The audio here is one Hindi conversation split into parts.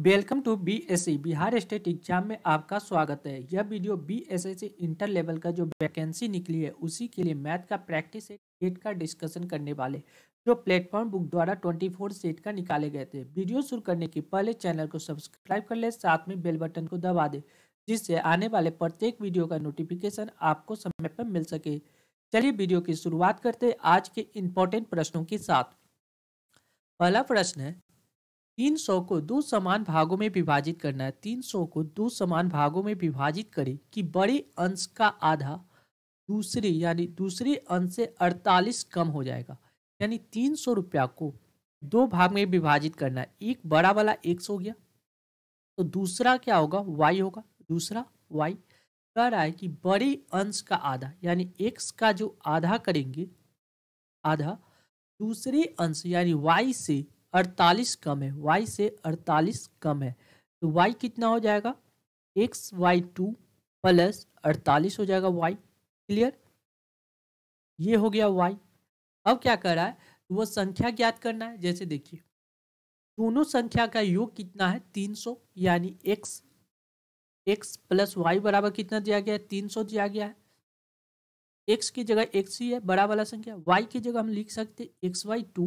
Welcome to B S C Bihar state exam में आपका स्वागत है। यह video B S C inter level का जो वैकेंसी निकली है, उसी के लिए मैथ का प्रैक्टिस सेट का डिस्कशन करने वाले जो प्लेटफॉर्म बुक द्वारा 24 सेट का निकाले गए थे। वीडियो शुरू करने के पहले चैनल को सब्सक्राइब कर ले, साथ में बेल बटन को दबा दे, जिससे आने वाले प्रत्येक वीडियो का नोटिफिकेशन आपको समय पर मिल सके। चलिए वीडियो की शुरुआत करते आज के इम्पोर्टेंट प्रश्नों के साथ। पहला प्रश्न है तीन सौ को दो समान भागों में विभाजित करना है। तीन सौ को दो समान भागों में विभाजित करें कि बड़े अंश का आधा दूसरी, यानी दूसरे अंश से अड़तालीस कम हो जाएगा। यानी तीन सौ रुपया को दो भाग में विभाजित करना है। एक बड़ा वाला एक्स हो गया। तो दूसरा क्या होगा? वाई होगा। दूसरा वाई कह रहा है कि बड़े अंश का आधा, यानी एक्स का जो आधा करेंगे, आधा दूसरे अंश, यानी वाई से अड़तालीस कम है वाई से अड़तालीस कम है तो वाई कितना हो जाएगा? एक्स वाई टू प्लस अड़तालीस हो जाएगा वाई क्लियर ये हो गया वाई अब क्या कर रहा है? तो वो संख्या ज्ञात करना है, जैसे देखिए, दोनों संख्या का योग कितना है? तीन सौ, यानी एक्स एक्स प्लस वाई बराबर कितना दिया गया है? तीन सौ दिया गया है। एक्स की जगह एक्स ही है, बड़ा वाला संख्या। वाई की जगह हम लिख सकते X Y two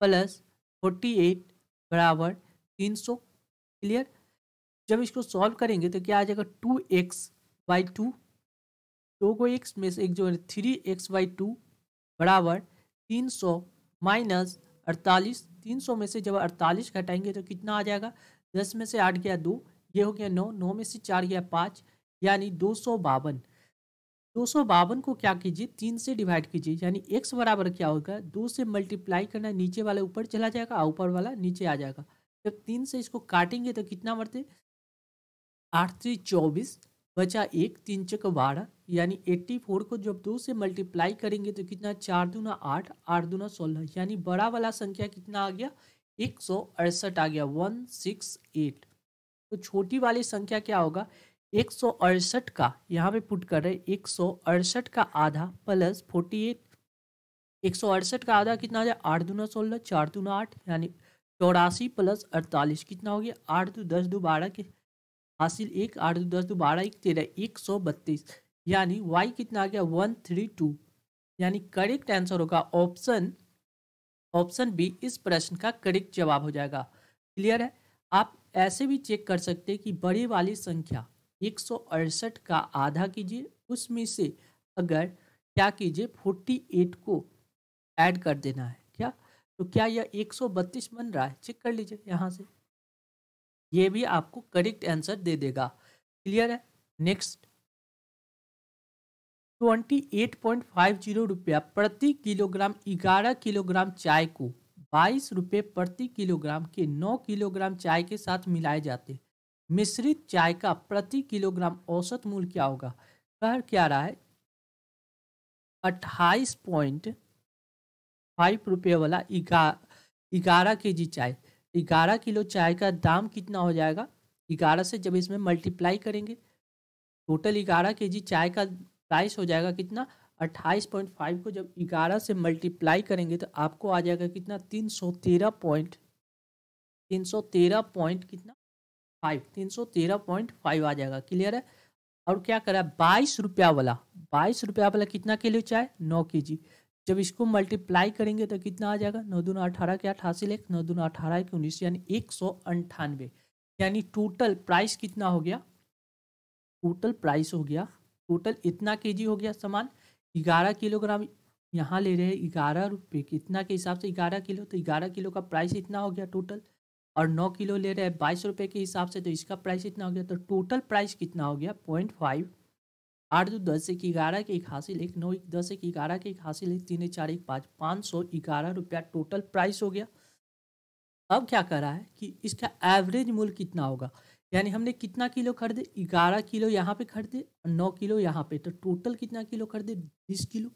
plus forty eight बराबर तीन सौ, क्लियर? जब इसको सॉल्व करेंगे तो क्या आ जाएगा टू एक्स बाई टू? दो को एक्स में से एक जो है, थ्री एक्स बाई टू बराबर तीन सौ माइनस अड़तालीस। तीन सौ में से जब अड़तालीस घटाएँगे तो कितना आ जाएगा? दस में से आठ गया दो, ये हो गया नौ नौ में से चार गया पाँच, यानी दो सौ बावन। दो सौ बावन को क्या कीजिए? तीन से डिवाइड कीजिए, यानी एक्स बराबर क्या होगा? दो से मल्टीप्लाई करना नीचे वाला ऊपर चला जाएगा, ऊपर वाला नीचे आ जाएगा। जब तीन से इसको काटेंगे तो कितना बढ़ते आठ थ्री चौबीस बचा एक, तीन चक बारह, यानी एट्टी फोर को जब दो से मल्टीप्लाई करेंगे तो कितना? चार दूना आठ आठ दूना सोलह, यानी बड़ा वाला संख्या कितना आ गया? एक सौ अड़सठ आ गया वन सिक्स एट तो छोटी वाली संख्या क्या होगा? एक सौ अड़सठ का, यहाँ पे पुट कर रहे एक सौ अड़सठ का आधा प्लस फोर्टी एट एक सौ अड़सठ का आधा कितना आ जाए आठ दूना सोलह, चार दूना आठ, यानी चौरासी प्लस अड़तालीस कितना हो गया? आठ दो दस दो बारह के हासिल एक, आठ दो दस दो बारह एक तेरह, एक सौ बत्तीस, यानी वाई कितना आ गया? One three two. यानी करेक्ट आंसर होगा ऑप्शन ऑप्शन बी इस प्रश्न का करेक्ट जवाब हो जाएगा। क्लियर है? आप ऐसे भी चेक कर सकते हैं कि बड़ी वाली संख्या एक सौ अड़सठ का आधा कीजिए, उसमें से अगर क्या कीजिए, फोर्टी एट को ऐड कर देना है, क्या? तो क्या यह एक सौ बत्तीस बन रहा है? चेक कर लीजिए यहाँ से। ये भी आपको करेक्ट आंसर दे देगा। क्लियर है? Next. Twenty eight point five zero रुपया प्रति किलोग्राम ग्यारह किलोग्राम चाय को बाईस रुपये प्रति किलोग्राम के नौ किलोग्राम चाय के साथ मिलाए जाते हैं। मिश्रित चाय का प्रति किलोग्राम औसत मूल्य क्या होगा? कह क्या रहा है? अट्ठाईस पॉइंट फाइव रुपये वाला ग्यारह के जी चाय। ग्यारह किलो चाय का दाम कितना हो जाएगा? ग्यारह से जब इसमें मल्टीप्लाई करेंगे टोटल ग्यारह के जी चाय का प्राइस हो जाएगा कितना? अट्ठाईस पॉइंट फाइव को जब ग्यारह से मल्टीप्लाई करेंगे तो आपको आ जाएगा कितना? तीन सौ तेरह पॉइंट, तीन सौ तेरह पॉइंट कितना? फाइव तीन सौ तेरह पॉइंट फाइव आ जाएगा क्लियर है? और क्या करा बाईस रुपया वाला, बाईस रुपया वाला कितना किलो चाय नौ के जी जब इसको मल्टीप्लाई करेंगे तो कितना आ जाएगा? नौ दूना अठारह के अठासी लेख नौ दूना अठारह के उन्नीस, यानी एक सौ अंठानवे। यानी टोटल प्राइस कितना हो गया? टोटल प्राइस हो गया टोटल इतना के जी हो गया सामान। ग्यारह किलोग्राम यहाँ ले रहे हैं, ग्यारह रुपये कितना के हिसाब से ग्यारह किलो तो ग्यारह किलो का प्राइस इतना हो गया टोटल और नौ किलो ले रहे हैं बाईस रुपये के हिसाब से तो इसका प्राइस इतना हो गया तो टोटल प्राइस कितना हो गया? पॉइंट फाइव आठ दो दस एक ग्यारह के एक हासिल, एक नौ एक दस एक ग्यारह के एक हासिल, एक तीन एक चार एक पाँच पाँच सौ ग्यारह रुपया टोटल प्राइस हो गया। अब क्या कर रहा है कि इसका एवरेज मूल्य कितना होगा? यानी हमने कितना किलो खरीदे? ग्यारह किलो यहाँ पे खरीदे और नौ किलो यहाँ पे तो टोटल कितना किलो खरीदे? बीस किलो।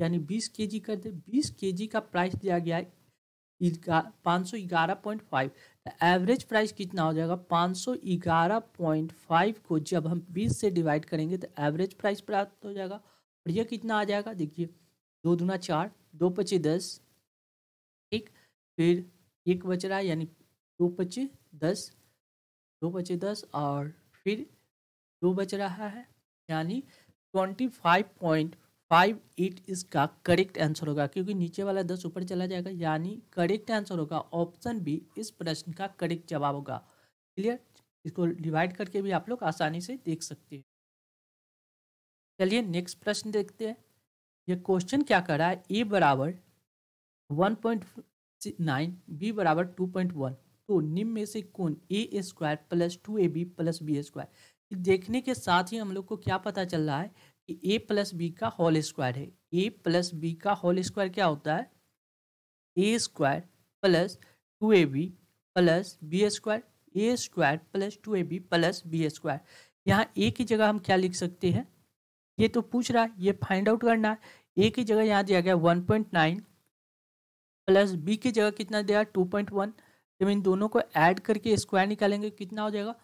यानी बीस के जी कर दे बीस के जी का प्राइस दिया गया है पाँच सौ ग्यारह पॉइंट फाइव। एवरेज प्राइस कितना हो जाएगा? पाँच सौ ग्यारह पॉइंट फाइव को जब हम बीस से डिवाइड करेंगे तो एवरेज प्राइस प्राप्त हो जाएगा। और यह कितना आ जाएगा? देखिए, दो दूना चार, दो पचे दस ठीक फिर एक बच रहा है, यानी दो पचे दस, दो बचे दस और फिर दो बच रहा है, यानी twenty five point five eight इसका करेक्ट आंसर होगा, क्योंकि नीचे वाला दस ऊपर चला जाएगा, यानी करेक्ट आंसर होगा ऑप्शन बी इस प्रश्न का करेक्ट जवाब होगा। क्लियर इसको डिवाइड करके भी आप लोग आसानी से देख सकते हैं। चलिए नेक्स्ट प्रश्न देखते हैं। ये क्वेश्चन क्या कर रहा है? ए बराबर वन पॉइंट नाइन बी बराबर टू पॉइंट वन तो निम्न में से कौन? A square plus two A B plus B square देखने के साथ ही हम लोग को क्या पता चल रहा है ए प्लस बी का होल स्क्वायर है। ए प्लस बी का होल स्क्वायर क्या होता है? A square plus two A B plus B square, A square plus two A B plus B square. यहाँ ए की जगह हम क्या लिख सकते हैं? ये तो पूछ रहा है, ये फाइंड आउट करना है। ए की जगह यहाँ दिया गया one point nine plus B की जगह कितना दिया? Two point one. जब इन दोनों को ऐड करके स्क्वायर निकालेंगे, कितना हो जाएगा?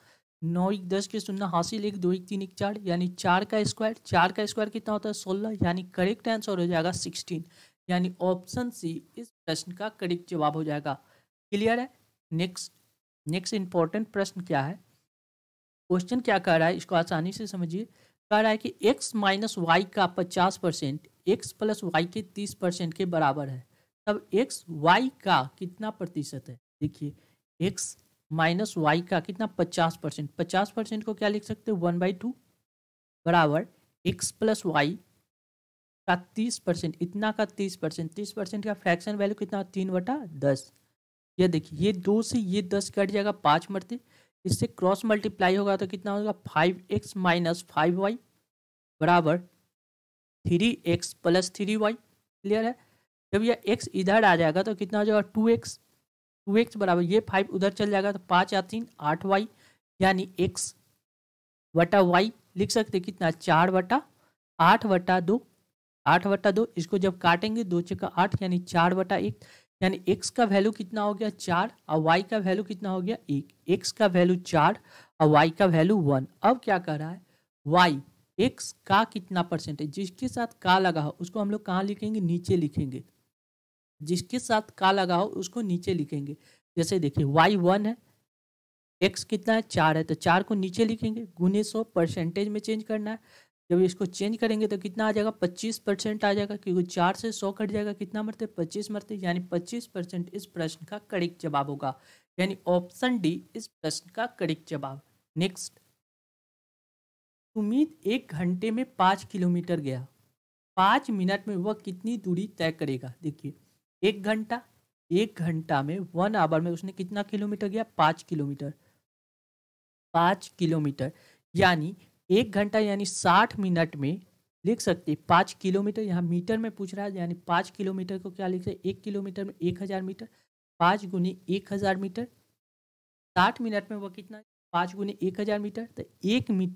नौ एक दस के शून्य हासिल, एक दो एक तीन एक चार, यानी चार का स्क्वायर चार का स्क्वायर कितना होता है? सोलह, यानी करेक्ट आंसर हो जाएगा सिक्सटीन यानी ऑप्शन सी इस प्रश्न का करेक्ट जवाब हो जाएगा। क्लियर है? नेक्स्ट नेक्स्ट इंपॉर्टेंट प्रश्न क्या है? क्वेश्चन क्या कह रहा है? इसको आसानी से समझिए। कह रहा है कि x माइनस वाई का पचास परसेंट एक्स प्लस वाई के तीस परसेंट के बराबर है। तब x, y का कितना प्रतिशत है? देखिए, x माइनस वाई का कितना? पचास परसेंट। पचास परसेंट को क्या लिख सकते हैं? वन बाई टू बराबर एक्स प्लस वाई का तीस परसेंट। इतना का तीस परसेंट। तीस परसेंट का फ्रैक्शन वैल्यू कितना? तीन बटा दस। ये देखिए, ये दो से ये दस कट जाएगा पाँच मरते। इससे क्रॉस मल्टीप्लाई होगा तो कितना होगा? Five X minus five Y बराबर three X plus three Y clear है? जब यह एक्स इधर आ जाएगा तो कितना हो जाएगा? टू एक्स टू एक्स बराबर ये फाइव उधर चल जाएगा तो पाँच या तीन, आठ वाई यानी एक्स वटा वाई लिख सकते कितना? चार वटा आठ वटा दो। आठ वटा दो, इसको जब काटेंगे, दो चक्का आठ, यानी चार वटा एक, यानी एक्स का वैल्यू कितना हो गया? चार, और वाई का वैल्यू कितना हो गया? एक। एक्स का वैल्यू चार, और वाई का वैल्यू वन अब क्या कर रहा है? वाई एक्स का कितना परसेंटेज जिसके साथ का लगा हो, उसको हम लोग कहाँ लिखेंगे? नीचे लिखेंगे। जिसके साथ का लगा हो उसको नीचे लिखेंगे। जैसे देखिए वाई वन है एक्स कितना है? चार है तो चार को नीचे लिखेंगे। गुने सौ परसेंटेज में चेंज करना है। जब इसको चेंज करेंगे तो कितना आ जाएगा? पच्चीस परसेंट आ जाएगा, क्योंकि चार से सौ कट जाएगा, कितना मरते पच्चीस मरते यानी पच्चीस परसेंट इस प्रश्न का करेक्ट जवाब होगा। यानी ऑप्शन डी इस प्रश्न का करेक्ट जवाब। नेक्स्ट उम्मीद एक घंटे में पाँच किलोमीटर गया। पाँच मिनट में वह कितनी दूरी तय करेगा? देखिए एक घंटा एक घंटा में वन आवर में उसने कितना किलोमीटर गया पाँच किलोमीटर। पाँच किलोमीटर। यानी एक घंटा यानी साठ मिनट में लिख सकते पाँच किलोमीटर, यहाँ मीटर में पूछ रहा है, यानी पाँच किलोमीटर को क्या लिख सकते एक किलोमीटर में एक हज़ार मीटर। पाँच गुनी एक हज़ार मीटर। साठ मिनट में वह कितना? पाँच गुनी एक हज़ार मीटर। तो एक मी,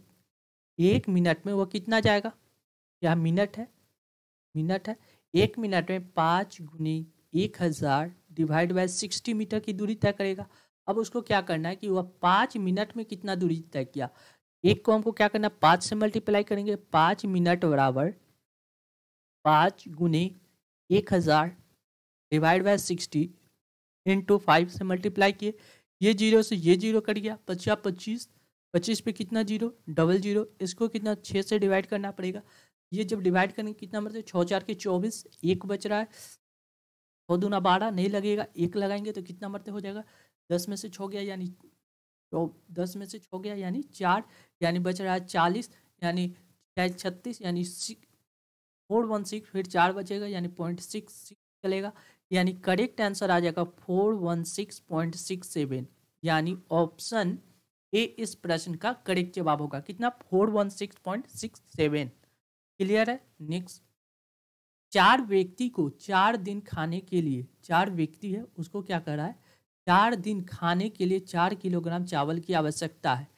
एक मिनट में वह कितना जाएगा? यहाँ मिनट है? मिनट है। एक मिनट में पाँच गुनी एक हज़ार डिवाइड बाय सिक्सटी मीटर की दूरी तय करेगा। अब उसको क्या करना है कि वह पाँच मिनट में कितना दूरी तय किया? एक को हमको क्या करना है? पाँच से मल्टीप्लाई करेंगे। पाँच मिनट बराबर पाँच गुने एक हज़ार divide by sixty into five से मल्टीप्लाई किए। ये ज़ीरो से ये ज़ीरो कट गया। पचास पच्चीस पच्चीस पे कितना ज़ीरो? Double zero. इसको कितना? छः से डिवाइड करना पड़ेगा। ये जब डिवाइड करेंगे, कितना मतलब छः चार के चौबीस, एक बच रहा है। छः दूना बारह, नहीं लगेगा, एक लगाएँगे तो कितना मरते हो जाएगा? दस में से छो गया, यानी तो दस में से छो गया, यानी चार, यानी बच रहा है चालीस, यानी छत्तीस, यानी फोर वन सिक्स फिर चार बचेगा, यानी पॉइंट सिक्स सिक्स चलेगा। यानी करेक्ट आंसर आ जाएगा four one six point six seven यानी ऑप्शन ए इस प्रश्न का करेक्ट जवाब होगा। कितना? Four one six point six seven clear है? नेक्स्ट चार व्यक्ति को चार दिन खाने के लिए, चार व्यक्ति है, उसको क्या कर रहा है? चार दिन खाने के लिए चार किलोग्राम चावल की आवश्यकता है।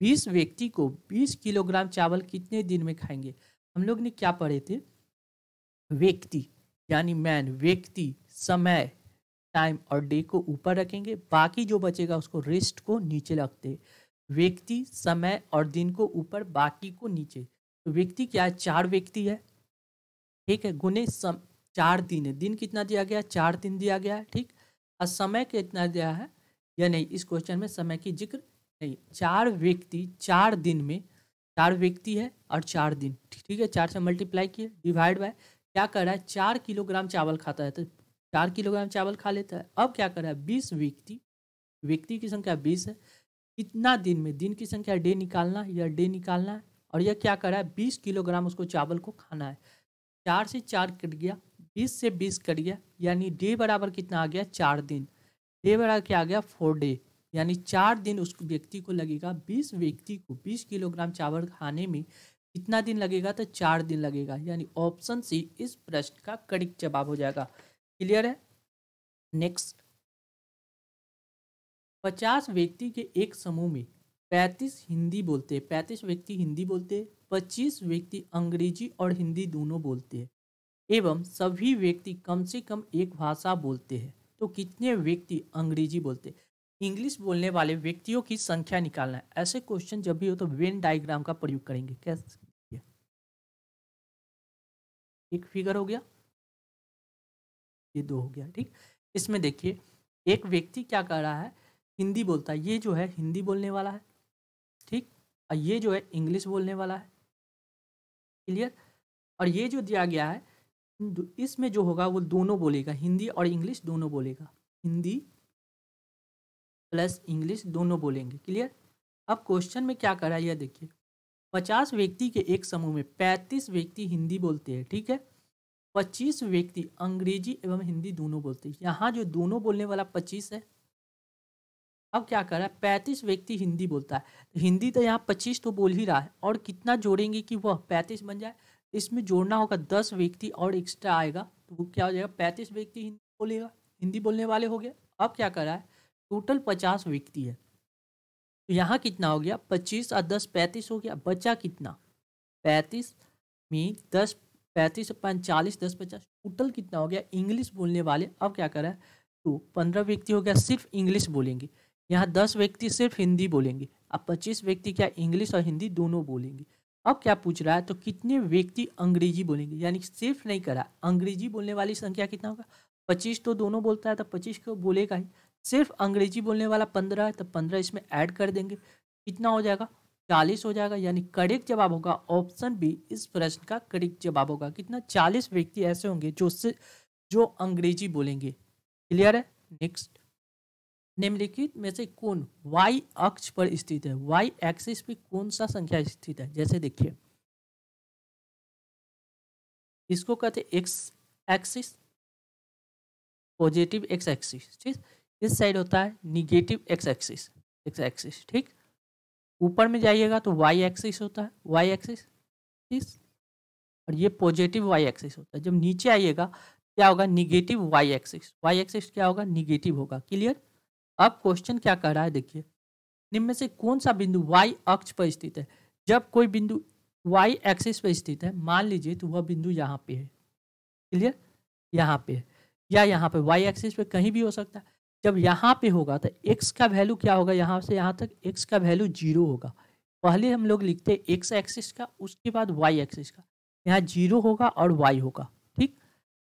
बीस व्यक्ति को बीस किलोग्राम चावल कितने दिन में खाएँगे? हम लोग ने क्या पढ़े थे? व्यक्ति, यानी मैन व्यक्ति, समय टाइम और डे को ऊपर रखेंगे, बाकी जो बचेगा उसको रिस्ट को नीचे रखते व्यक्ति, समय और दिन को ऊपर, बाकी को नीचे। व्यक्ति क्या है? चार व्यक्ति है। ठीक है? गुने सम, चार दिन। है दिन कितना दिया गया? चार दिन दिया गया है। ठीक? और समय कितना दिया है? या नहीं? इस क्वेश्चन में समय की ज़िक्र नहीं। चार व्यक्ति, चार दिन में चार व्यक्ति है और चार दिन। ठीक है? चार से मल्टीप्लाई किए डिवाइड बाय क्या कर रहा है? चार किलोग्राम चावल खाता है। तो चार किलोग्राम चावल खा लेता है। अब क्या कर रहा है? बीस व्यक्ति व्यक्ति की संख्या बीस है। कितना दिन में? दिन की संख्या डे निकालना या डे निकालना और यह क्या कर रहा है? बीस किलोग्राम उसको चावल को खाना है। चार से चार कट गया, बीस से बीस कट गया, यानी डे बराबर कितना आ गया? चार दिन। डे बराबर क्या आ गया? Four day. यानी चार दिन उस व्यक्ति को लगेगा, बीस व्यक्ति को बीस किलोग्राम चावल खाने में कितना दिन लगेगा? तो चार दिन लगेगा। यानी ऑप्शन सी, इस प्रश्न का करेक्ट जवाब हो जाएगा। क्लियर है? नेक्स्ट। पचास व्यक्ति के एक समूह में पैंतीस हिंदी बोलते पैंतीस व्यक्ति हिंदी बोलते पच्चीस व्यक्ति अंग्रेज़ी और हिंदी दोनों बोलते हैं। एवं सभी व्यक्ति कम से कम एक भाषा बोलते हैं। तो कितने व्यक्ति अंग्रेज़ी बोलते इंग्लिश बोलने वाले व्यक्तियों की संख्या निकालना है। ऐसे क्वेश्चन जब भी हो तो वेन डायग्राम का प्रयोग करेंगे। कैसे? एक फिगर हो गया। ये दो हो गया, ठीक? इसमें देखिए, एक व्यक्ति क्या कर रहा है? हिंदी बोलता है। ये जो है, हिंदी बोलने वाला है। और ये जो है, इंग्लिश बोलने वाला है। क्लियर? और ये जो दिया गया है इसमें जो होगा, वो दोनों बोलेगा, हिंदी और इंग्लिश दोनों बोलेगा। हिंदी प्लस इंग्लिश दोनों बोलेंगे, क्लियर? अब क्वेश्चन में क्या करा, यह देखिए। पचास व्यक्ति के एक समूह में पैंतीस व्यक्ति हिंदी बोलते हैं, ठीक है? पच्चीस व्यक्ति अंग्रेज़ी एवं हिंदी दोनों बोलते हैं। यहाँ जो दोनों बोलने वाला पच्चीस है अब क्या कर रहा है? पैंतीस व्यक्ति हिंदी बोलता है। हिंदी तो यहाँ पच्चीस तो बोल ही रहा है। और कितना जोड़ेंगे कि वह पैंतीस बन जाए? इसमें जोड़ना होगा दस व्यक्ति और एक्स्ट्रा आएगा। तो वो क्या हो जाएगा? पैंतीस व्यक्ति हिंदी बोलेगा। हिंदी बोलने वाले हो गए। अब क्या कर रहा है? टोटल पचास व्यक्ति है। तो यहाँ कितना हो गया? पच्चीस और दस पैंतीस हो गया। बचा कितना? पैंतीस में दस, पैंतीस पैंतालीस दस पचास। टोटल कितना हो गया? इंग्लिश बोलने वाले। अब क्या कर रहा है? तो पंद्रह व्यक्ति हो गया। सिर्फ़ इंग्लिश बोलेंगे। यहाँ दस व्यक्ति सिर्फ़ हिंदी बोलेंगे, अब पच्चीस व्यक्ति क्या इंग्लिश और हिंदी दोनों बोलेंगे? अब क्या पूछ रहा है तो कितने व्यक्ति अंग्रेज़ी बोलेंगे? यानी सिर्फ़ नहीं करा, अंग्रेज़ी बोलने वाली संख्या कितना होगा? पच्चीस तो दोनों बोलता है तो पच्चीस को बोलेगा ही। सिर्फ़ अंग्रेज़ी बोलने वाला पंद्रह है तो पंद्रह इसमें ऐड कर देंगे। कितना हो जाएगा? चालीस हो जाएगा, यानी करेक्ट जवाब होगा। ऑप्शन बी, इस प्रश्न का करेक्ट जवाब होगा। कितना? चालीस व्यक्ति ऐसे होंगे जो से जो अंग्रेज़ी बोलेंगे। क्लियर है? नेक्स्ट। निम्नलिखित में से कौन वाई अक्ष पर स्थित है? वाई एक्सिस पे कौन सा संख्या स्थित है? जैसे देखिए। इसको कहते X axis positive X axis ठीक? इस साइड होता है negative X axis X axis ठीक? ऊपर में जाइएगा तो वाई एक्सिस होता है वाई एक्सिस ठीक? और ये पॉजिटिव वाई एक्सिस होता है। जब नीचे आइएगा, क्या होगा? Negative Y axis Y axis क्या होगा? निगेटिव होगा क्लियर अब क्वेश्चन क्या कर रहा है देखिए। निम्न में से कौन सा बिंदु वाई अक्ष पर स्थित है? जब कोई बिंदु वाई एक्सिस पर स्थित है, मान लीजिए तो वह बिंदु यहाँ पे है। क्लियर यहाँ पे है। या यहाँ पे वाई एक्सिस पे कहीं भी हो सकता है। जब यहाँ पे होगा तो एक्स का वैल्यू क्या होगा? यहाँ से यहाँ तक एक्स का वैल्यू ज़ीरो होगा। पहले हम लोग लिखते हैं एक्स एक्सिस का, उसके बाद वाई एक्सिस का। यहाँ ज़ीरो होगा और वाई होगा। ठीक?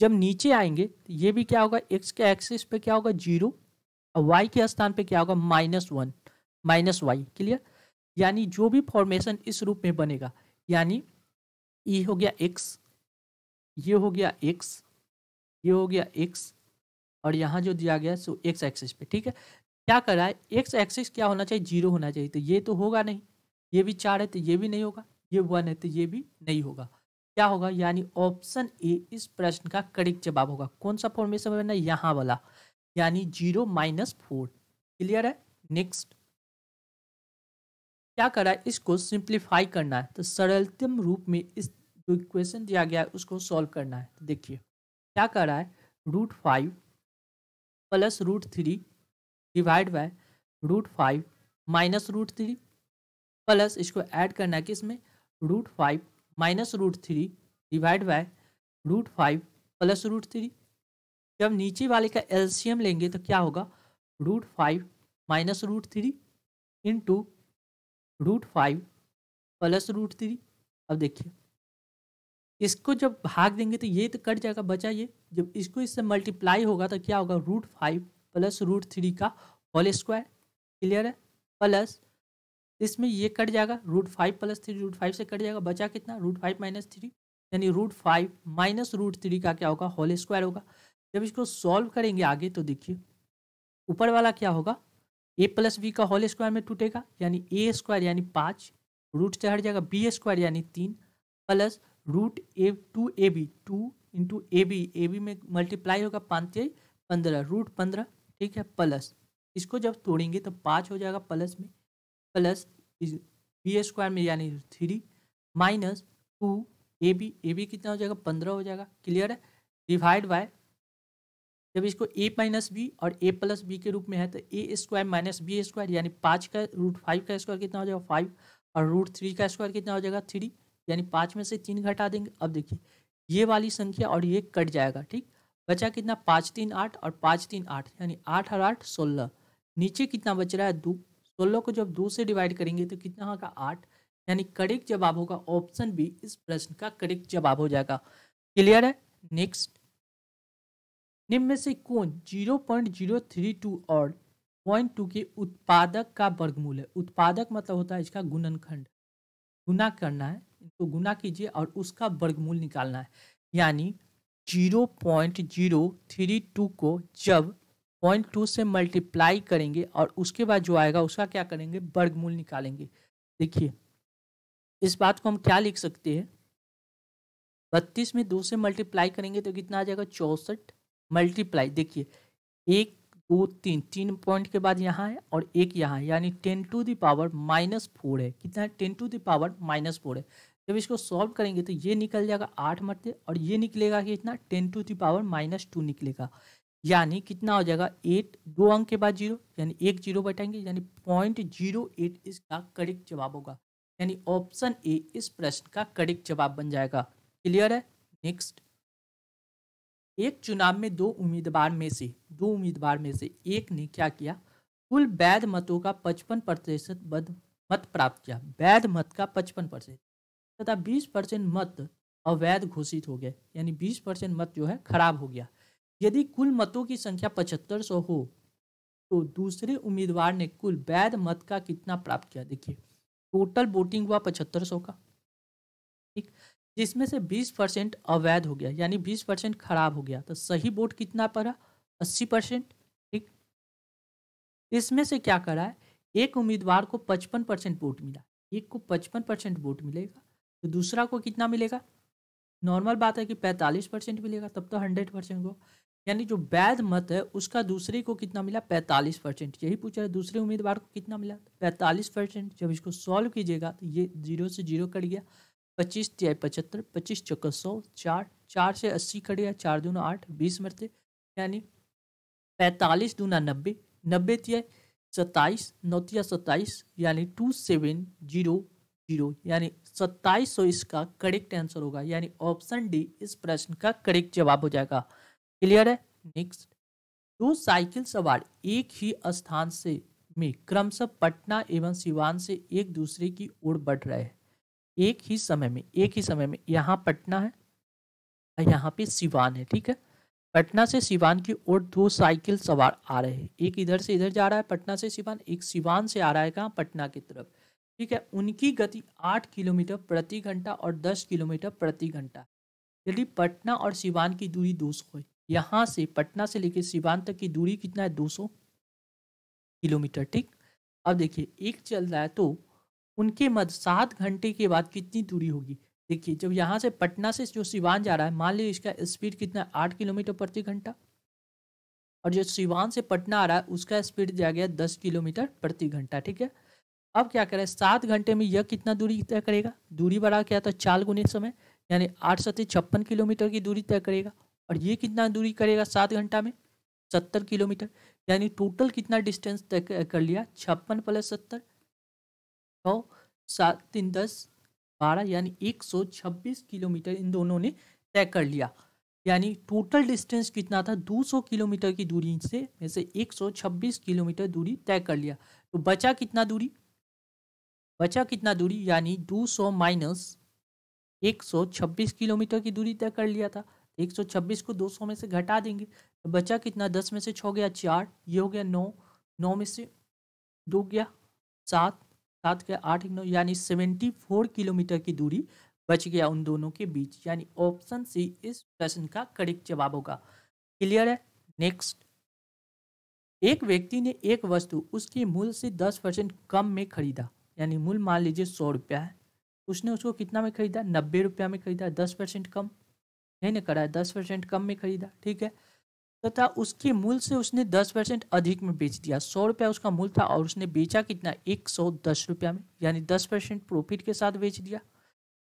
जब नीचे आएँगे तो ये भी क्या होगा? एक्स के एक्सिस पे क्या होगा? ज़ीरो वाई के स्थान पे क्या होगा? Minus one, minus Y clear यानी जो भी फॉर्मेशन इस रूप में बनेगा, यानी ये हो गया एक्स ये हो गया एक्स ये हो गया एक्स और यहाँ जो दिया गया सो एक्स एक्सिस पे, ठीक है? क्या कर रहा है? एक्स एक्सिस क्या होना चाहिए? ज़ीरो होना चाहिए। तो ये तो होगा नहीं। ये भी चार है तो ये भी नहीं होगा। ये वन है तो ये भी नहीं होगा। क्या होगा? यानी ऑप्शन ए इस प्रश्न का करेक्ट जवाब होगा। कौन सा फॉर्मेशन बनना यहाँ वाला। यानी ज़ीरो माइनस फोर। क्लियर है? नेक्स्ट क्या करा है? इसको सिंप्लीफाई करना है। तो सरलतम रूप में इस जो इक्वेशन दिया गया है, उसको सॉल्व करना है। तो देखिए, क्या कर है? Root five plus root three divide by root five minus root three plus इसको ऐड करना है किसमें root five minus root three divide by root five plus root three जब नीचे वाले का एलसीएम लेंगे तो क्या होगा? Root five minus root three into root five plus root three. अब देखिए, इसको जब भाग देंगे तो ये तो कट जाएगा, बचा ये। जब इसको इससे मल्टीप्लाई होगा तो क्या होगा? Root five plus root three का होल स्क्वायर। क्लियर है? प्लस इसमें ये कट जाएगा, root five plus three, root five से कट जाएगा। बचा कितना? रूट फाइव माइनस थ्री, यानी root five minus root three का क्या होगा? होल स्क्वायर होगा। जब इसको सॉल्व करेंगे आगे तो देखिए, ऊपर वाला क्या होगा? ए प्लस बी का होल स्क्वायर में टूटेगा, यानी ए स्क्वायर यानी पाँच रूट से हट जाएगा बी स्क्वायर यानी तीन plus root A two A B two into A B A B में मल्टीप्लाई होगा पाँच, पंद्रह रूट पंद्रह, ठीक है प्लस इसको जब तोड़ेंगे तो पाँच हो जाएगा प्लस में प्लस बी स्क्वायर में, यानी three minus two A B A B कितना हो जाएगा? पंद्रह हो जाएगा। क्लियर है? डिवाइड बाय जब इसको ए माइनस बी और ए प्लस बी के रूप में है तो A square minus B square यानी पाँच का रूट फाइव का स्क्वायर कितना हो जाएगा फाइव और रूट थ्री का स्क्वायर कितना हो जाएगा थ्री यानी पाँच में से तीन घटा देंगे। अब देखिए, ये वाली संख्या और ये कट जाएगा, ठीक? बचा कितना? पाँच तीन आठ और पाँच तीन आठ, यानी आठ और आठ सोलह। नीचे कितना बच रहा है? दो। सोलह को जब दो से डिवाइड करेंगे तो कितना होगा? आठ। यानी करेक्ट जवाब होगा ऑप्शन बी इस प्रश्न का करेक्ट जवाब हो जाएगा। क्लियर है? नेक्स्ट निम्न में से कौन zero point zero three two और पॉइंट टू के उत्पादक का वर्गमूल है। उत्पादक मतलब होता है इसका गुणनखंड। गुना करना है, इनको गुना कीजिए और उसका वर्गमूल निकालना है। यानी zero point zero three two को जब पॉइंट टू से मल्टीप्लाई करेंगे और उसके बाद जो आएगा उसका क्या करेंगे? वर्गमूल निकालेंगे। देखिए, इस बात को हम क्या लिख सकते हैं? बत्तीस में दो से मल्टीप्लाई करेंगे तो कितना आ जाएगा? चौसठ। मल्टीप्लाई देखिए, एक, दो, तीन तीन पॉइंट के बाद यहाँ है और एक यहाँ है, यानी ten to the power minus four है। कितना है? Ten to the power minus four है। जब इसको सॉल्व करेंगे तो ये निकल जाएगा आठ मरते और ये निकलेगा कि इतना ten to the power minus two निकलेगा। यानी कितना हो जाएगा? एट दो अंक के बाद ज़ीरो यानी एक ज़ीरो बटाएँगे, यानी पॉइंट ज़ीरो एट इसका करेक्ट जवाब होगा। यानी ऑप्शन ए इस प्रश्न का करेक्ट जवाब बन जाएगा। क्लियर है? नेक्स्ट एक चुनाव में दो उम्मीदवार में से, दो उम्मीदवार में से एक ने क्या किया? कुल वैध मतों का पचपन प्रतिशत मत प्राप्त किया। वैध मत का पचपन परसेंट तथा बीस परसेंट मत अवैध घोषित हो गए। यानी बीस परसेंट मत जो है, खराब हो गया। यदि कुल मतों की संख्या पचहत्तर सौ हो तो दूसरे उम्मीदवार ने कुल वैध मत का कितना प्राप्त किया? देखिए, टोटल वोटिंग हुआ पचहत्तर सौ का। जिसमें से बीस परसेंट अवैध हो गया, यानी बीस परसेंट खराब हो गया। तो सही वोट कितना पड़ा? अस्सी परसेंट, ठीक? इसमें से क्या करा है? एक उम्मीदवार को पचपन परसेंट वोट मिला। एक को पचपन परसेंट वोट मिलेगा तो दूसरा को कितना मिलेगा? नॉर्मल बात है कि पैंतालीस परसेंट मिलेगा, तब तो हंड्रेड परसेंट को यानी जो वैध मत है, उसका दूसरे को कितना मिला? पैंतालीस परसेंट। यही पूछा है, दूसरे उम्मीदवार को कितना मिला? पैंतालीस परसेंट। जब इसको सॉल्व कीजिएगा तो ये ज़ीरो से ज़ीरो कट गया। पच्चीस तिया पचहत्तर, पच्चीस चौका सौ, चार चार से अस्सी कट गया चार दूना आठ, बीस मरते यानी पैंतालीस दूना नब्बे नब्बे तिया सत्ताईस नौतिया सत्ताईस, यानी टू सेवन ज़ीरो ज़ीरो। यानी सत्ताईस सौ इसका करेक्ट आंसर होगा। यानी ऑप्शन डी इस प्रश्न का करेक्ट जवाब हो जाएगा। क्लियर है? नेक्स्ट। दो साइकिल सवार एक ही स्थान से में क्रमशः पटना एवं सिवान से एक दूसरे की ओर बढ़ रहे हैं। एक ही समय में, एक ही समय में, यहाँ पटना है और यहाँ पे सिवान है, ठीक है? पटना से सिवान की ओर दो साइकिल सवार आ रहे हैं। एक इधर से इधर जा रहा है पटना से सिवान, एक सिवान से आ रहा है कहाँ? पटना की तरफ़, ठीक है? उनकी गति आठ किलोमीटर प्रति घंटा और दस किलोमीटर प्रति घंटा। यदि पटना और सिवान की दूरी दो सौ है, यहाँ से पटना से लेकर सिवान तक की दूरी कितना है? 200 किलोमीटर, ठीक? अब देखिए, एक चल रहा है तो उनके मध्य सात घंटे के बाद कितनी दूरी होगी? देखिए, जब यहाँ से पटना से जो सिवान जा रहा है, मान लीजिए इसका स्पीड कितना आठ किलोमीटर प्रति घंटा? और जो सिवान से पटना आ रहा है, उसका स्पीड दिया गया दस किलोमीटर प्रति घंटा, ठीक है? अब क्या करें, सात घंटे में यह कितना दूरी तय करेगा? दूरी बढ़ा क्या था चाल गुने समय, यानी आठ सौ छप्पन किलोमीटर की दूरी तय करेगा। और ये कितना दूरी करेगा सात घंटा में? सत्तर किलोमीटर, यानी टोटल कितना डिस्टेंस तय कर लिया? छप्पन प्लस सत्तर छः सात, तीन, दस, बारह, यानी एक सौ छब्बीस किलोमीटर इन दोनों ने तय कर लिया। यानी टोटल डिस्टेंस कितना था? 200 किलोमीटर की दूरी से, में से 126 किलोमीटर दूरी तय कर लिया। तो बचा कितना दूरी? बचा कितना दूरी? यानी 200 माइनस 126 किलोमीटर की दूरी तय कर लिया था। एक सौ छब्बीस को दो सौ में से घटा देंगे। तो बचा कितना? दस में से छः गया चार, ये हो गया नौ नौ में से दो गया सात सात गया आठ नौ, यानी सेवेंटी फोर किलोमीटर की दूरी बच गया उन दोनों के बीच। यानी ऑप्शन सी इस प्रश्न का करेक्ट जवाब होगा। क्लियर है? नेक्स्ट एक व्यक्ति ने एक वस्तु उसके मूल से दस परसेंट कम में खरीदा। यानी मूल्य मान लीजिए सौ रुपया है। उसने उसको कितना में खरीदा? नब्बे रुपया में खरीदा, दस परसेंट कम। नहीं ना, करा है? दस परसेंट कम में खरीदा। ठीक है? तथा उसके मूल से उसने दस परसेंट अधिक में बेच दिया। सौ रुपया उसका मूल्य था और उसने बेचा कितना? एक सौ दस रुपया में, यानी दस परसेंट प्रॉफिट के साथ बेच दिया।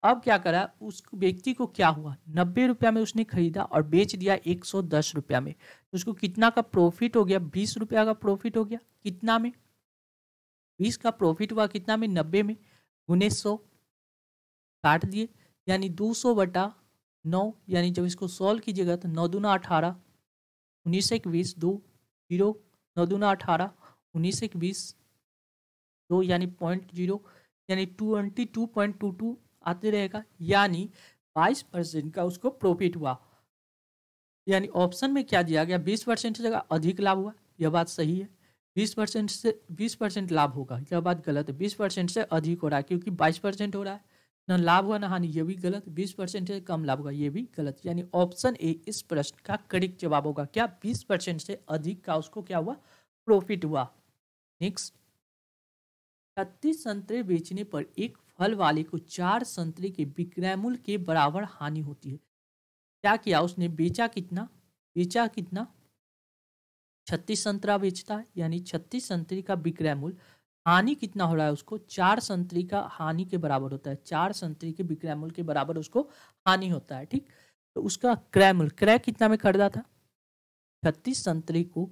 अब क्या करा? उस व्यक्ति को क्या हुआ? नब्बे रुपया में उसने खरीदा और बेच दिया एक सौ दस रुपया में। तो उसको कितना का प्रॉफिट हो गया? बीस रुपया का प्रॉफिट हो गया। कितना में? बीस का प्रॉफिट हुआ कितना में? नब्बे में। उन्नीस सौ काट दिए। यानी दो सौ बटा नौ, यानी जब इसको सॉल्व कीजिएगा तो नौ दूना अठारह उन्नीस एक बीस दो, ज़ीरो, नौ दूना अठारह। उन्नीस एक बीस दो, यानी पॉइंट ज़ीरो यानी twenty two point two two आते रहेगा। यानी बाईस परसेंट का उसको प्रॉफिट हुआ। यानी ऑप्शन में क्या दिया गया? बीस परसेंट से जगह अधिक लाभ हुआ। यह बात सही है। बीस परसेंट से, बीस परसेंट लाभ होगा। यह बात गलत है। बीस परसेंट से अधिक हो रहा है, क्योंकि बाईस परसेंट हो रहा है। न लाभ हुआ, न हानि, ये भी गलत। बीस परसेंट से कम लाभ होगा, ये भी गलत। यानी ऑप्शन ए इस प्रश्न का करेक्ट जवाब होगा। क्या बीस परसेंट से अधिक का उसको क्या हुआ? प्रॉफिट हुआ। नेक्स्ट छत्तीस संतरे बेचने पर एक फल वाले को चार संतरे के विक्रय मूल्य के बराबर हानि होती है। क्या किया उसने? बेचा कितना? बेचा कितना? छत्तीस संतरा बेचता है। यानी छत्तीस संतरी का विक्रय मूल्य हानि कितना हो रहा है उसको? चार संतरी का हानि के बराबर होता है। चार संतरी के विक्रय मूल्य के बराबर उसको हानि होता है, ठीक? तो उसका क्रय मूल्य क्रय कितना में खरीदा था छत्तीस संतरी को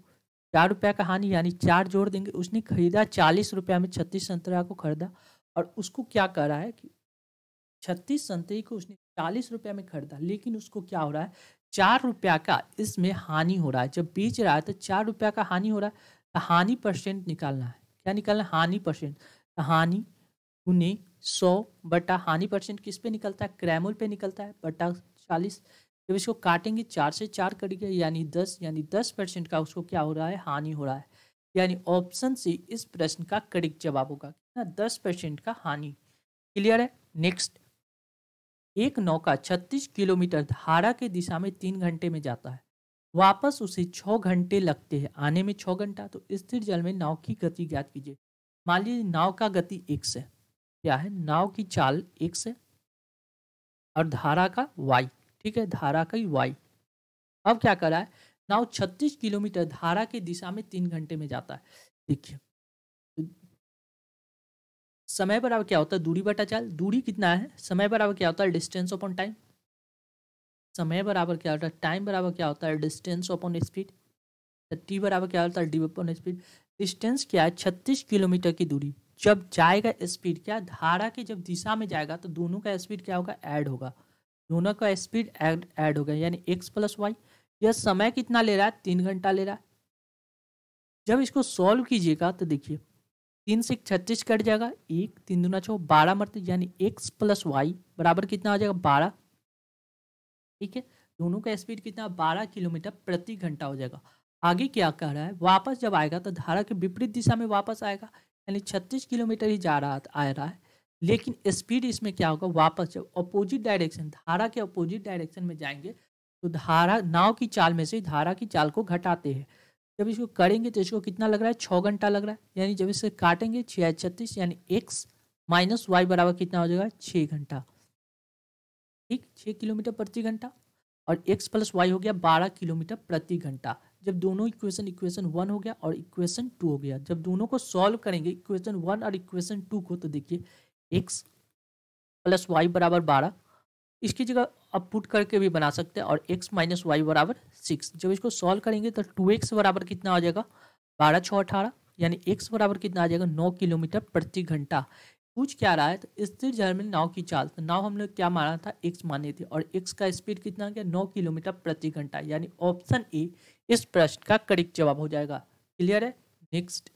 चार रुपया का हानि, यानी चार जोड़ देंगे, उसने खरीदा चालीस रुपया में छत्तीस संतरा को खरीदा और उसको क्या कर रहा है कि छत्तीस संतरी को उसने चालीस रुपया में खरीदा, लेकिन उसको क्या हो रहा है? चार रुपया का इसमें हानि हो रहा है। जब बेच रहा है तो चार रुपया का हानि हो रहा है। तो हानि परसेंट निकालना है। क्या निकालना हानि परसेंट तो हानि उन्हें सौ बटा हानि परसेंट किस पे निकलता है? क्रैमोल पे निकलता है, बटा चालीस। जब इसको काटेंगे, चार से चार कटेगा यानी दस यानी दस परसेंट का उसको क्या हो रहा है? हानि हो रहा है। यानी ऑप्शन सी इस प्रश्न का करेक्ट जवाब होगा कितना दस परसेंट का हानि। क्लियर है? नेक्स्ट। एक नौका छत्तीस किलोमीटर धारा के दिशा में तीन घंटे में जाता है। वापस उसे छः घंटे लगते हैं। आने में छः घंटा तो स्थिर जल में नाव की गति ज्ञात कीजिए। मान लीजिए नाव का गति एक से क्या है? नाव की चाल एक से और धारा का वाई ठीक है? धारा का वाई अब क्या करा है? नाव 36 किलोमीटर धारा की दिशा में तीन घंटे में जाता है। देखिए। समय बराबर क्या होता है? दूरी बटा चाल। दूरी कितना है? समय बराबर क्या होता है? Distance upon time. समय बराबर क्या होता है? टाइम बराबर क्या होता है? डिस्टेंस अपॉन स्पीड टी बराबर क्या होता है? डी अपॉन स्पीड डिस्टेंस क्या है? छत्तीस किलोमीटर की दूरी। जब जाएगा स्पीड क्या धारा की जब दिशा में जाएगा तो दोनों का स्पीड क्या होगा? ऐड होगा। दोनों का स्पीड ऐड ऐड होगा। यानी एक्स प्लस वाई यह समय कितना ले रहा है? तीन घंटा ले रहा है। जब इसको सॉल्व कीजिएगा तो देखिए। तीन से छत्तीस कट जाएगा। एक, तीन दुना छो बारह मरते यानी एक्स प्लस वाई बराबर कितना आ जाएगा? बारह। ठीक है? दोनों का स्पीड कितना? बारह किलोमीटर प्रति घंटा हो जाएगा। आगे क्या कह रहा है? वापस जब आएगा तो धारा के विपरीत दिशा में वापस आएगा। यानी छत्तीस किलोमीटर ही जा रहा आ रहा है। लेकिन स्पीड इसमें क्या होगा? वापस जब अपोजिट डायरेक्शन धारा के अपोजिट डायरेक्शन में जाएँगे तो धारा, नाव की चाल में से धारा की चाल को घटाते हैं। जब इसको करेंगे तो इसको कितना लग रहा है? छः घंटा लग रहा है। यानी जब इसे काटेंगे छः छत्तीस, यानी एक्स माइनस वाई बराबर कितना हो जाएगा? छः घंटा। ठीक छः किलोमीटर प्रति घंटा और एक्स प्लस वाई हो गया बारह किलोमीटर प्रति घंटा। जब दोनों इक्वेशन इक्वेशन वन हो गया और इक्वेशन टू हो गया। जब दोनों को सॉल्व करेंगे इक्वेशन वन और इक्वेशन टू को तो देखिए एक्स प्लस वाई बराबर बारह। इसकी जगह अब पुट करके भी बना सकते हैं और x माइनस वाई बराबर सिक्स जब इसको सॉल्व करेंगे तो टू एक्स बराबर कितना आ जाएगा? बारह छः अठारह। यानी x बराबर कितना आ जाएगा? नौ किलोमीटर प्रति घंटा। पूछ क्या रहा है? तो स्थिर जल में नाव की चाल। तो नाव हमने क्या माना था? X माने थे। और x का स्पीड कितना गया? नौ किलोमीटर प्रति घंटा। यानी ऑप्शन ए इस प्रश्न का करेक्ट जवाब हो जाएगा। क्लियर है? नेक्स्ट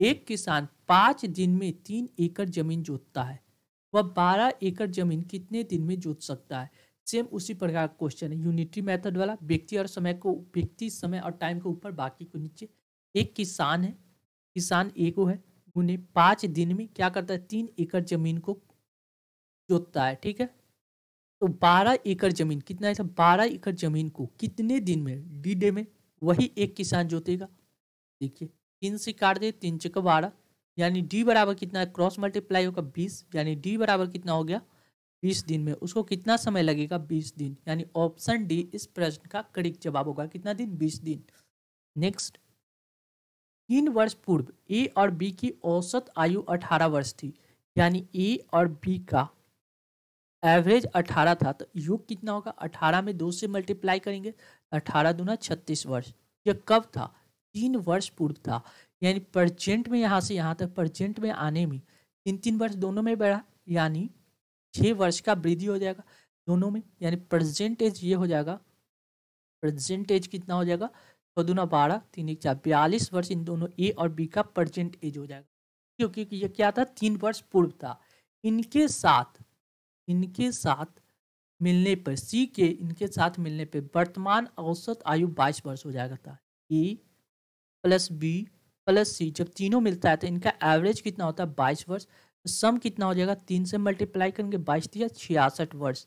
एक किसान पाँच दिन में तीन एकड़ ज़मीन जोतता है। वह बारह एकड़ ज़मीन कितने दिन में जोत सकता है? सेम उसी प्रकार का क्वेश्चन है। यूनिटरी मेथड वाला, व्यक्ति और समय को, व्यक्ति, समय और टाइम के ऊपर, बाकी को नीचे। एक किसान है। किसान एक है। उन्हें पाँच दिन में क्या करता है? तीन एकड़ ज़मीन को जोतता है, ठीक है? तो बारह एकड़ ज़मीन, कितना है बारह एकड़ ज़मीन को कितने दिन में? डी डे में। वही एक किसान जोतेगा। देखिए, तीन से काट दे, तीन चक बारह, यानी डी बराबर कितना है? क्रॉस मल्टीप्लाई होगा बीस, यानी डी बराबर कितना हो गया? बीस दिन में। उसको कितना समय लगेगा? बीस दिन। यानी ऑप्शन डी इस प्रश्न का करेक्ट जवाब होगा। कितना दिन? बीस दिन। नेक्स्ट तीन वर्ष पूर्व ए और बी की औसत आयु अठारह वर्ष थी, यानी ए और बी का एवरेज अठारह था। तो योग कितना होगा? अठारह में दो से मल्टीप्लाई करेंगे अठारह दूना छत्तीस वर्ष। यह कब था? तीन वर्ष पूर्व था। यानी प्रजेंट में यहाँ से यहाँ तक प्रजेंट में आने में तीन तीन वर्ष दोनों में बढ़ा, यानी छः वर्ष का वृद्धि हो जाएगा दोनों में। यानी प्रजेंटेज ये हो जाएगा प्रजेंटेज कितना हो जाएगा? चौदुना बारह तीन एक चार बयालीस वर्ष इन दोनों ए और बी का प्रजेंट एज हो जाएगा। क्योंकि ये क्या था? तीन वर्ष पूर्व था। इनके साथ इनके साथ मिलने पर सी के, इनके साथ मिलने पर वर्तमान औसत आयु बाईस वर्ष हो जाएगा था। A plus B plus C जब तीनों मिलता है तो इनका एवरेज कितना होता है? बाईस वर्ष। तो सम कितना हो जाएगा? तीन से मल्टीप्लाई करेंगे, बाईस दिया, छियासठ वर्ष।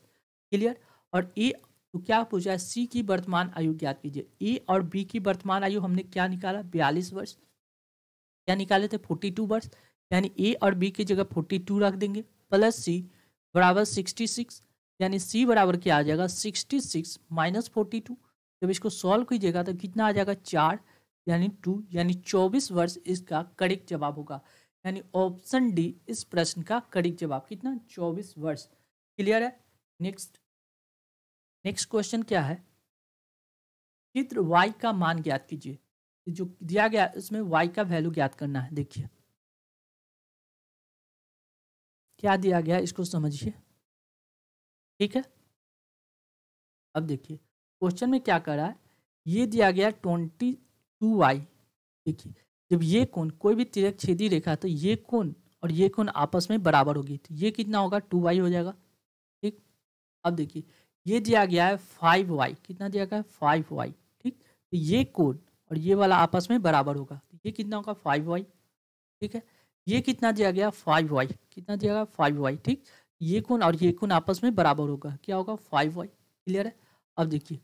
क्लियर और ए तो क्या पूछा है सी की वर्तमान आयु ज्ञात कीजिए। ए और बी की वर्तमान आयु हमने क्या निकाला? बयालीस वर्ष। क्या निकाले थे? फोर्टी टू वर्ष। यानी ए और बी की जगह फोर्टी टू रख देंगे। प्लस सी बराबर सिक्सटी सिक्स। यानी सी बराबर क्या आ जाएगा? Sixty six minus forty two. जब इसको सॉल्व कीजिएगा तो कितना आ जाएगा? चार। यानी टू। यानी चौबीस वर्ष इसका करेक्ट जवाब होगा। यानी ऑप्शन डी इस प्रश्न का करेक्ट जवाब। कितना? चौबीस वर्ष। क्लियर है? नेक्स्ट। नेक्स्ट क्वेश्चन क्या है? चित्र y का मान ज्ञात कीजिए। जो दिया गया इसमें y का वैल्यू ज्ञात करना है, देखिए। क्या दिया गया, इसको समझिए। ठीक है? अब देखिए क्वेश्चन में क्या कर रहा है? ये दिया गया ट्वेंटी टू वाई देखिए, जब ये कोण कोई भी तिरक छेदी रेखा तो ये कोण और ये कोण आपस में बराबर होगी। तो ये कितना होगा? टू वाई हो जाएगा। ठीक? अब देखिए ये दिया गया है फाइव वाई कितना दिया गया है? फाइव वाई ठीक? तो ये कोण और ये वाला आपस में बराबर होगा। तो ये कितना होगा? फाइव वाई ठीक है? ये कितना दिया गया? फाइव वाई कितना दिया गया? फाइव वाई ठीक? ये कोण और ये कोण आपस में बराबर होगा। क्या होगा? फाइव वाई क्लियर है? अब देखिए।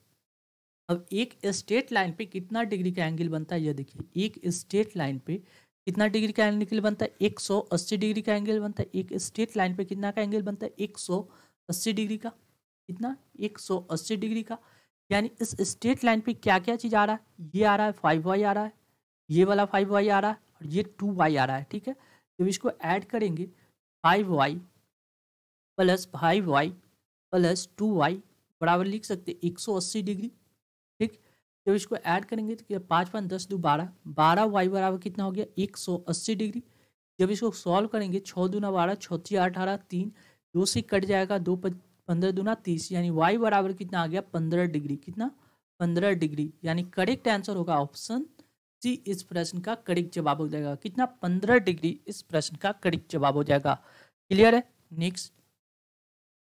अब एक स्ट्रेट लाइन पे कितना डिग्री का एंगल बनता है? ये देखिए। एक स्ट्रेट लाइन पे कितना डिग्री का एंगल बनता है? एक सौ अस्सी डिग्री का एंगल बनता है। एक स्ट्रेट लाइन पे कितना का एंगल बनता है? एक सौ अस्सी डिग्री का। कितना? एक सौ अस्सी डिग्री का। यानी इस स्ट्रेट लाइन पे क्या क्या चीज़ आ रहा है? ये आ रहा है, फाइव वाई आ रहा है, ये वाला फाइव वाई आ रहा है और ये टू वाई आ रहा है, ठीक है? जब इसको ऐड करेंगे, five y plus five y plus two y बराबर लिख सकते एक सौ अस्सी डिग्री, ठीक? जब इसको ऐड करेंगे तो क्या पाँच पाँच दस दो बारह बारह वाई बराबर कितना हो गया? एक सौ अस्सी डिग्री। जब इसको सॉल्व करेंगे, छः दूना बारह छत्तीस अठारह, तीन, दो से कट जाएगा, दो पंद्रह दूना तीस, यानी वाई बराबर कितना आ गया पंद्रह डिग्री। कितना? पंद्रह डिग्री, यानी करेक्ट आंसर होगा ऑप्शन सी इस प्रश्न का करेक्ट जवाब हो जाएगा। कितना? पंद्रह डिग्री, इस प्रश्न का करेक्ट जवाब हो जाएगा। क्लियर है? नेक्स्ट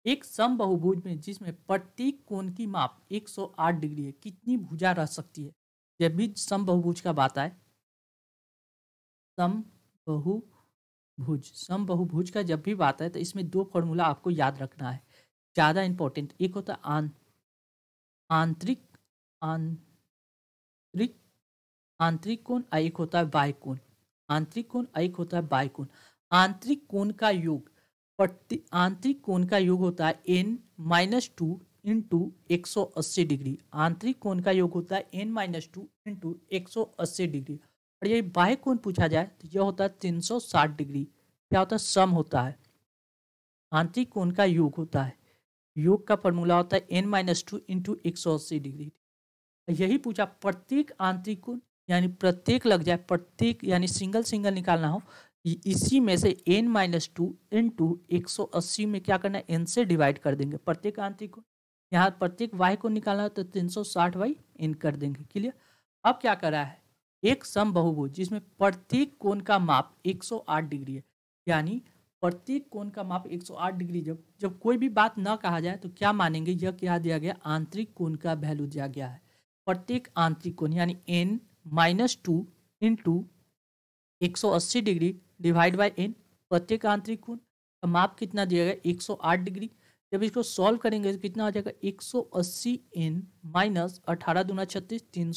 एक सम बहुभुज में, जिसमें प्रत्येक कोण की माप 108 डिग्री है, कितनी भुजा रह सकती है? जब भी सम बहुभुज का बात आए। सम बहुभुज सम बहुभुज का जब भी बात है तो इसमें दो फॉर्मूला आपको याद रखना है। ज़्यादा इंपॉर्टेंट एक होता आन आंतरिक आंतरिक आंतरिक कोण एक होता है बाय कोण आंतरिक कोण एक होता है बाय कोण आंतरिक कोण का योग प्रति आंतरिक कोण का योग होता है एन माइनस टू इंटू एक सौ अस्सी डिग्री आंतरिक कोण का योग होता है एन माइनस टू इंटू एक सौ अस्सी डिग्री और ये बाह्य कोण पूछा जाए तो यह होता है तीन सौ साठ डिग्री क्या होता है? सम होता है। आंतरिक कोण का योग होता है। योग का फॉर्मूला होता है एन माइनस टू इंटू एक सौ अस्सी डिग्री। यही पूछा, प्रत्येक आंतरिक कोण, यानी प्रत्येक लग जाए, प्रत्येक, यानी सिंगल सिंगल निकालना हो इसी में से N minus two into एक सौ अस्सी में क्या करना है? एन से डिवाइड कर देंगे। प्रत्येक आंतरिक को यहाँ प्रत्येक वाई को निकालना है तो तीन सौ साठ वाई एन कर देंगे। क्लियर अब क्या कर है? एक सम बहुभुज जिसमें प्रत्येक कोण का माप 108 डिग्री है, यानी प्रत्येक कोण का माप 108 डिग्री, जब जब कोई भी बात न कहा जाए तो क्या मानेंगे? यह क्या दिया गया, आंतरिक कोण का वैल्यू दिया गया है। प्रत्येक आंतरिक कोण, यानी एन माइनस टू इंटू एक सौ अस्सी डिग्री डिवाइड बाई एन प्रत्येक आंतरिक कोण का माप कितना दिया गया? एक सौ आठ डिग्री। जब इसको सॉल्व करेंगे तो कितना आ जाएगा? एक सौ अस्सी एन माइनस अठारह दूना छत्तीस, तीन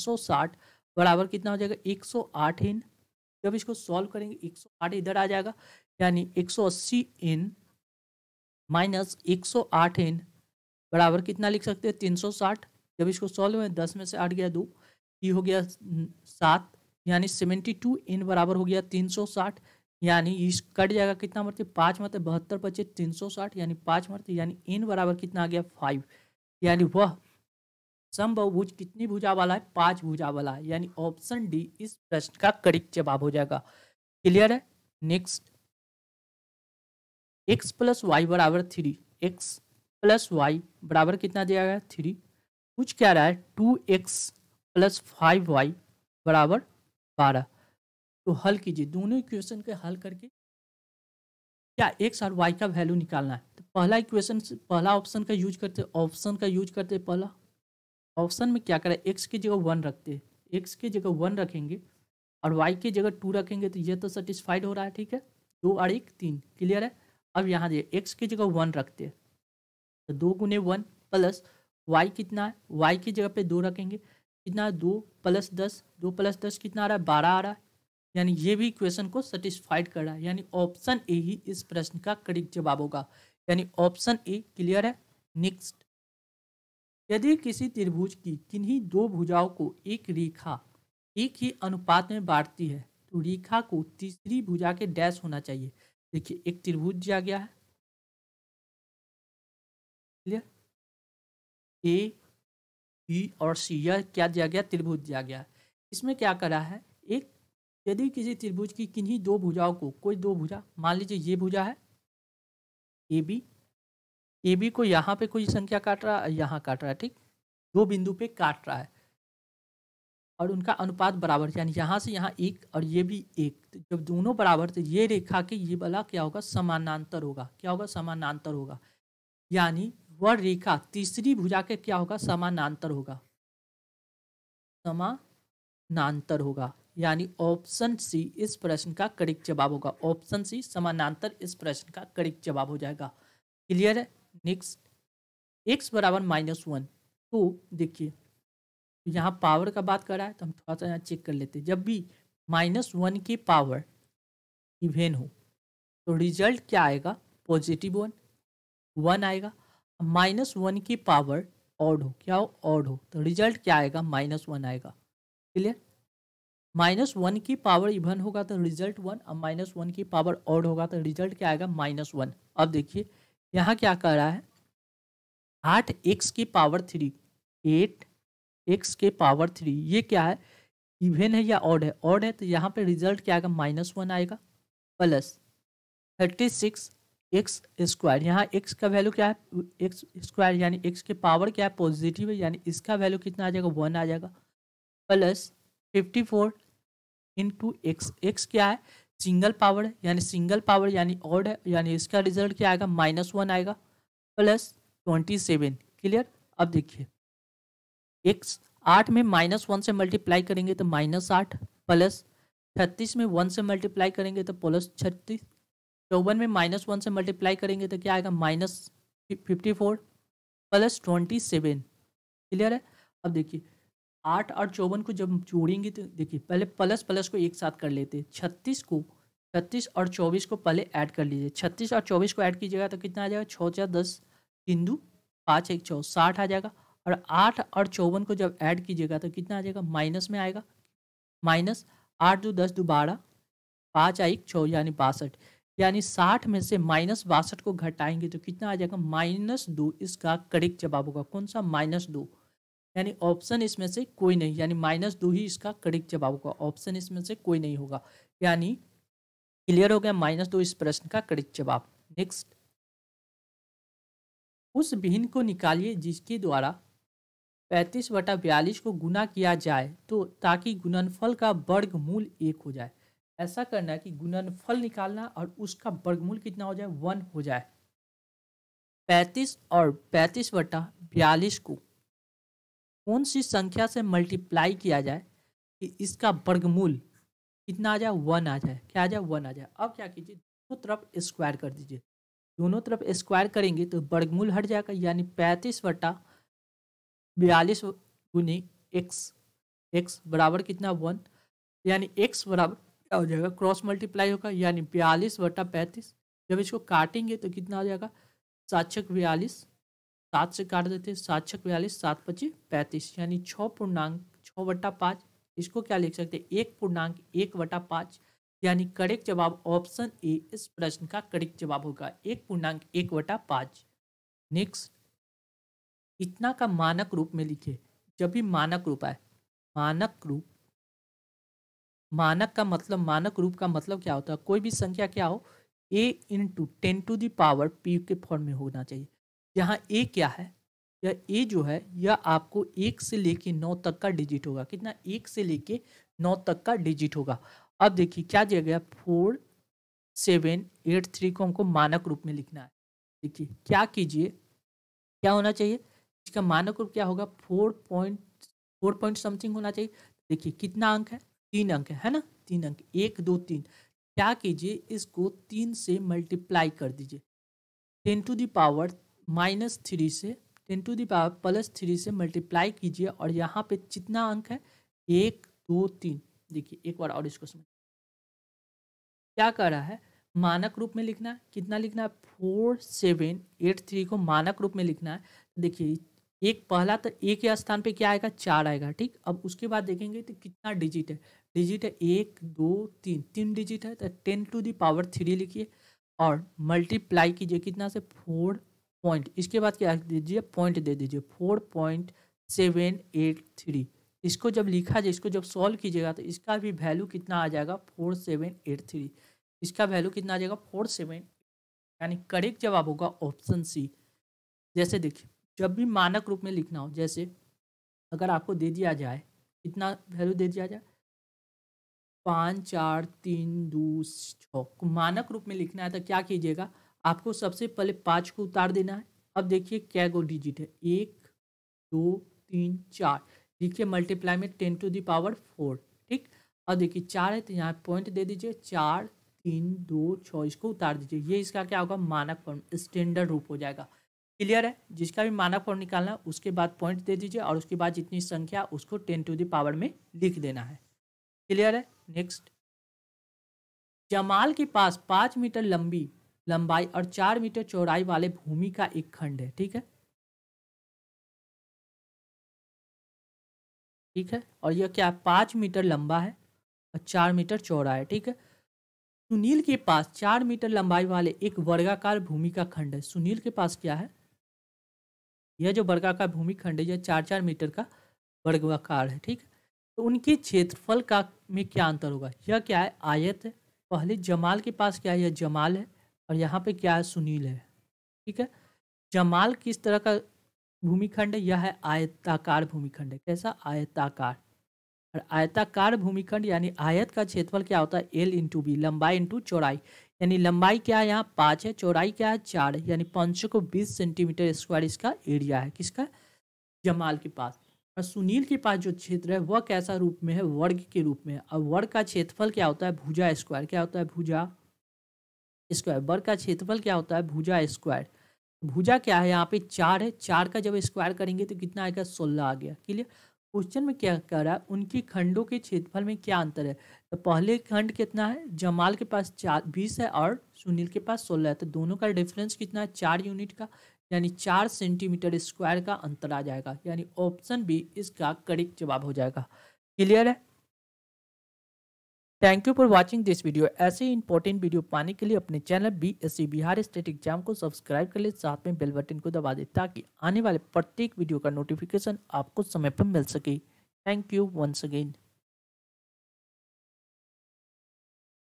बराबर कितना हो जाएगा? एक सौ आठ एन जब इसको सॉल्व करेंगे, एक सौ आठ इधर आ जाएगा। यानी एक सौ अस्सी एन माइनस एक सौ आठ एन बराबर कितना लिख सकते हैं? तीन सौ साठ। जब इसको सॉल्व में दस में से आठ गया दो, ये हो गया सात, यानी सेवेंटी टू एन बराबर हो गया तीन सौ साठ। यानी इस कट जाएगा कितना मरते? पाँच मरते, बहत्तर पच्चीस तीन यानी पाँच मरते, यानी एन बराबर कितना आ गया? फाइव। यानी वह संभव समबहुभुज कितनी भुजा वाला है? पाँच भुजा वाला है। यानी ऑप्शन डी इस प्रश्न का करेक्ट जवाब हो जाएगा। क्लियर है? नेक्स्ट एक्स प्लस वाई बराबर थ्री, एक्स प्लस वाई बराबर कितना दिया गया? थ्री। कुछ क्या रहा है two x plus five y बराबर बारह। तो हल कीजिए, दोनों इक्वेशन के हल करके क्या एक्स और वाई का वैल्यू निकालना है? तो पहला इक्वेशन पहला ऑप्शन का यूज़ करते, ऑप्शन का यूज़ करते पहला। ऑप्शन में क्या करें? एक्स की जगह वन रखते हैं। एक्स की जगह वन रखेंगे और वाई की जगह टू रखेंगे तो ये तो सेटिस्फाइड हो रहा है, ठीक है? दो और एक, तीन। क्लियर है? अब यहाँ देखिए एक्स की जगह वन रखते हैं। तो दो गुने वन प्लस वाई कितना है? वाई की जगह पे दो रखेंगे। कितना? है दो प्लस दस। दो प्लस दस कितना आ रहा है? बारह आ रहा है। यानी ये भी इक्वेशन को सेटिस्फाइड कर रहा है। यानी ऑप्शन ए ही इस प्रश्न का करेक्ट जवाब होगा। यानी ऑप्शन ए क्लियर है? नेक्स्ट यदि किसी त्रिभुज की किन्हीं दो भुजाओं को एक रेखा, एक ही अनुपात में बांटती है तो रेखा को तीसरी भुजा के डैश होना चाहिए। देखिए, एक त्रिभुज दिया गया है। क्लियर ए, बी और सी, यह क्या दिया गया? त्रिभुज दिया गया। इसमें क्या करा है? एक, यदि किसी त्रिभुज की किन्हीं दो भुजाओं को, कोई दो भुजा, मान लीजिए ये भुजा है, ए, बी ए, बी को यहाँ पे कोई संख्या काट रहा है? यहाँ काट रहा है, ठीक? दो बिंदु पे काट रहा है। और उनका अनुपात बराबर यानी यहाँ से यहाँ एक और ये भी एक। तो जब दोनों बराबर तो ये रेखा के ये वाला क्या होगा? समानांतर होगा। क्या होगा? समानांतर होगा। यानी वह रेखा तीसरी भुजा के क्या होगा? समानांतर होगा। समानांतर होगा। यानी ऑप्शन सी इस प्रश्न का करेक्ट जवाब होगा। ऑप्शन सी समानांतर इस प्रश्न का करेक्ट जवाब हो जाएगा। क्लियर है? नेक्स्ट एक्स बराबर माइनस वन तो देखिए यहाँ पावर का बात कर रहा है तो हम थोड़ा सा यहाँ चेक कर लेते हैं। जब भी माइनस वन की पावर इवेन हो तो रिज़ल्ट क्या आएगा? पॉजिटिव वन वन आएगा। माइनस वन की पावर ऑड हो, क्या हो? ऑड हो। तो रिज़ल्ट क्या आएगा? माइनस वन आएगा। क्लियर माइनस वन की पावर इवन होगा तो रिज़ल्ट वन और माइनस वन की पावर ऑड होगा तो रिज़ल्ट क्या आएगा? माइनस वन अब देखिए, यहाँ क्या कर रहा है? आठ एक्स की पावर थ्री एट एक्स के पावर थ्री, ये क्या है? इवेन है या ऑड है? ऑड है तो यहाँ पे रिज़ल्ट क्या आएगा? माइनस वन आएगा, plus thirty six x square. यहाँ एक्स का वैल्यू क्या है? एक्स स्क्वायर, यानी एक्स के पावर क्या है? पॉजिटिव है, यानी इसका वैल्यू कितना आ जाएगा? वन आ जाएगा, plus fifty four into x. X क्या है? सिंगल पावर है, यानी सिंगल पावर, यानी ऑड है, यानी इसका रिज़ल्ट क्या आएगा? माइनस वन आएगा, प्लस ट्वेंटी सेवन। क्लियर? अब देखिए। एक्स आठ में माइनस वन से मल्टीप्लाई करेंगे तो माइनस आठ, प्लस छत्तीस में वन से मल्टीप्लाई करेंगे तो प्लस छत्तीस, चौवन में माइनस वन से मल्टीप्लाई करेंगे तो क्या आएगा? Minus fifty four, plus twenty seven. Clear है? अब देखिए, आठ और चौवन को जब जोड़ेंगे तो देखिए, पहले प्लस प्लस को एक साथ कर लेते छत्तीस को, छत्तीस और चौबीस को पहले ऐड कर लीजिए। छत्तीस और चौबीस को ऐड कीजिएगा तो कितना आ जाएगा? छः चार दस तीन दो पाँच एक छः, साठ आ जाएगा। और आठ और चौवन को जब ऐड कीजिएगा तो कितना आ जाएगा? माइनस में आएगा। माइनस आठ दो दस दो बारह, पाँच एक छः, यानी बासठ। यानी साठ में से माइनस बासठ को घटाएँगे तो कितना आ जाएगा? माइनस दो, इसका करेक्ट जवाब होगा। कौन सा? माइनस दो। यानी ऑप्शन इसमें से कोई नहीं, यानी माइनस दो ही इसका करेक्ट जवाब होगा। ऑप्शन इसमें से कोई नहीं होगा। यानी क्लियर हो गया? माइनस दो इस प्रश्न का करेक्ट जवाब। नेक्स्ट। उस भिन्न को निकालिए जिसके द्वारा पैंतीस बटा बयालीस को गुना किया जाए तो ताकि गुणनफल का वर्गमूल एक हो जाए। ऐसा करना है कि गुणनफल निकालना और उसका वर्गमूल कितना हो जाए? वन हो जाए। पैंतीस और पैंतीस बटा बयालीस को कौन सी संख्या से मल्टीप्लाई किया जाए कि इसका वर्गमूल कितना आ जाए? वन आ जाए। क्या आ जाए? वन आ जाए। अब क्या कीजिए? दोनों तरफ़ स्क्वायर कर दीजिए। दोनों तरफ़ स्क्वायर करेंगे तो वर्गमूल हट जाएगा। यानी पैंतीस बटा बयालीस गुनी एक्स एक्स बराबर कितना वन? यानी एक्स बराबर क्या हो जाएगा? क्रॉस मल्टीप्लाई होगा, यानी बयालीस बटा पैंतीस। जब इसको काटेंगे तो कितना आ जाएगा? सात छक बयालीस, सात से काट देते हैं, सात छक बयालीस, सात पच्चीस, पैंतीस। यानी छः पूर्णांक छः बट्टा पाँच, इसको क्या लिख सकते हैं? एक पूर्णांक, एक बटा पाँच। यानी करेक्ट जवाब ऑप्शन ए इस प्रश्न का करेक्ट जवाब होगा। एक पूर्णांक, एक बटा पाँच। नेक्स्ट इतना का मानक रूप में लिखे, जब भी मानक रूप आए। मानक रूप, मानक का मतलब मानक रूप का मतलब क्या होता है? कोई भी संख्या क्या हो? A into ten to the power P के फॉर्म में होना चाहिए। यहाँ ए क्या है? या ए जो है, यह आपको एक से लेके नौ तक का डिजिट होगा। कितना? एक से लेके नौ तक का डिजिट होगा। अब देखिए, क्या दिया गया? फोर, सेवन, एट, थ्री को हमको मानक रूप में लिखना है। देखिए, क्या कीजिए? क्या होना चाहिए? इसका मानक रूप क्या होगा? Four point four point something होना चाहिए। देखिए, कितना अंक है? तीन अंक है है ना? तीन अंक। एक, दो, तीन। क्या कीजिए? इसको तीन से मल्टीप्लाई कर दीजिए। Ten to the power minus three से ten to the power plus three से मल्टीप्लाई कीजिए और यहाँ पे कितना अंक है? एक, दो, तीन। देखिए, एक बार और इसको समझ क्या कर रहा है? मानक रूप में लिखना है। कितना लिखना है? फोर सेवन एट थ्री को मानक रूप में लिखना है। देखिए, एक पहला तो एक स्थान पे क्या आएगा? चार आएगा, ठीक? अब उसके बाद देखेंगे तो कितना डिजिट है? डिजिट है एक, दो, तीन। तीन डिजिट है तो ten to the power three लिखिए और मल्टीप्लाई कीजिए कितना से? फोर पॉइंट इसके बाद क्या दीजिए? पॉइंट दे दीजिए। Four point seven eight three इसको जब लिखा जाए, इसको जब सॉल्व कीजिएगा तो इसका भी वैल्यू कितना आ जाएगा? फोर सेवन एट थ्री इसका वैल्यू कितना आ जाएगा? फोर सेवन यानी करेक्ट जवाब होगा ऑप्शन सी जैसे देखिए जब भी मानक रूप में लिखना हो, जैसे अगर आपको दे दिया जाए कितना वैल्यू दे दिया जाए, पाँच, चार, तीन, दो छः मानक रूप में लिखना है तो क्या कीजिएगा, आपको सबसे पहले पाँच को उतार देना है। अब देखिए क्या गो डिजिट है, एक, दो, तीन, चार देखिए मल्टीप्लाई में टेन टू दावर फोर ठीक? अब देखिए चार है तो यहाँ पॉइंट दे दीजिए, चार, तीन, दो छः इसको उतार दीजिए, ये इसका क्या होगा, मानक फॉर्म स्टैंडर्ड रूप हो जाएगा। क्लियर है? जिसका भी मानक फॉर्म निकालना, उसके बाद पॉइंट दे दीजिए और उसके बाद जितनी संख्या, उसको टेन टू दावर में लिख देना है। क्लियर है? नेक्स्ट जमाल के पास पाँच मीटर लंबी, लंबाई और चार मीटर चौड़ाई वाले भूमि का एक खंड है, ठीक है? ठीक है? और यह क्या पाँच मीटर लंबा है और चार मीटर चौड़ा है, ठीक है? सुनील के पास चार मीटर लंबाई वाले एक वर्गाकार भूमि का खंड है। सुनील के पास क्या है? यह जो वर्गाकार भूमि खंड है, यह चार चार मीटर का वर्गाकार है, ठीक तो उनके क्षेत्रफल का में क्या अंतर होगा? यह क्या है? आयत है। पहले जमाल के पास क्या है? यह जमाल है और यहाँ पे क्या है? सुनील है, ठीक है? जमाल किस तरह का भूमिखंड है? यह है आयताकार भूमिखंड है। कैसा? आयताकार। और आयताकार भूमिखंड यानी आयत का क्षेत्रफल क्या होता है? एल इंटू बी लंबाई इंटू चौड़ाई। यानी लंबाई क्या है यहाँ? पाँच है, चौड़ाई क्या है? चार है। यानी पाँच को बीस सेंटीमीटर स्क्वायर इसका एरिया है, किसका? जमाल के पास। और सुनील के पास जो क्षेत्र है, वह कैसा रूप में है? वर्ग के रूप में और वर्ग का क्षेत्रफल क्या होता है? भुजा स्क्वायर क्या होता है? भुजा स्क्वायर वर्ग का क्षेत्रफल क्या होता है? भुजा स्क्वायर भुजा क्या है? यहाँ पे चार है। चार का जब स्क्वायर करेंगे तो कितना आएगा? सोलह आ गया। क्लियर? क्वेश्चन में क्या कह रहा है उनकी खंडों के क्षेत्रफल में क्या अंतर है? तो पहले खंड कितना है? जमाल के पास चार, बीस है और सुनील के पास सोलह है। तो दोनों का डिफरेंस कितना है? चार यूनिट का, यानी चार सेंटीमीटर स्क्वायर का अंतर आ जाएगा। यानी ऑप्शन बी इसका करेक्ट जवाब हो जाएगा। क्लियर है? Thank you for watching this video ऐसे ही इंपॉर्टेंट वीडियो पाने के लिए अपने channel B S C Bihar state exam को सब्सक्राइब कर ले, साथ में बेल बटन को दबा दें, ताकि आने वाले प्रत्येक वीडियो का नोटिफिकेशन आपको समय पर मिल सके। Thank you once again